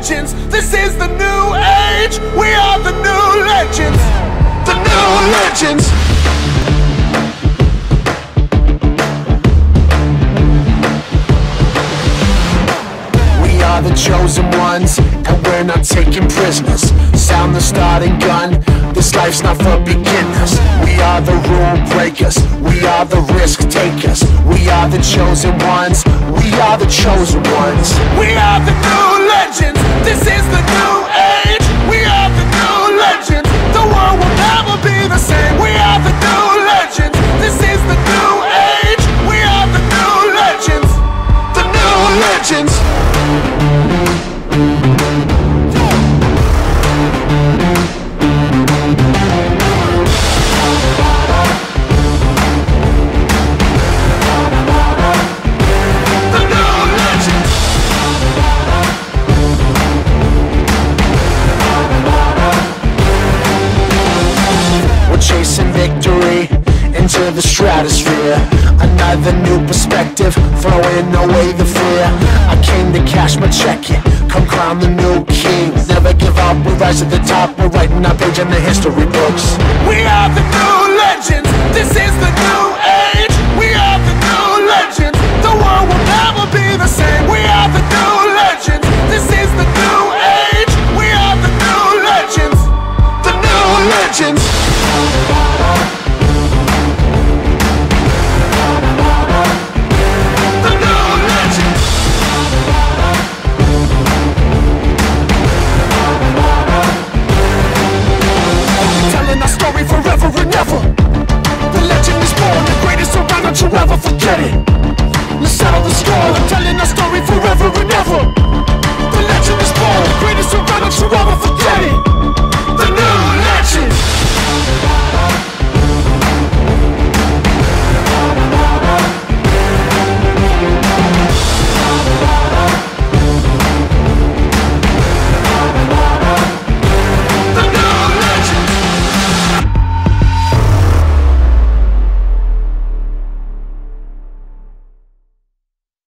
legends. This is the new age. We are the new legends. The new legends. We are the chosen ones, and we're not taking prisoners. Sound the starting gun. This life's not for beginners. We are the rule breakers. We are the risk takers. We are the chosen ones. We are the chosen ones. We are the new legends. Into the stratosphere. Another new perspective, throwing away the fear. I came to cash my check, yeah. Come crown the new king. Never give up, we rise to the top. We're writing our page in the history books. We are. The new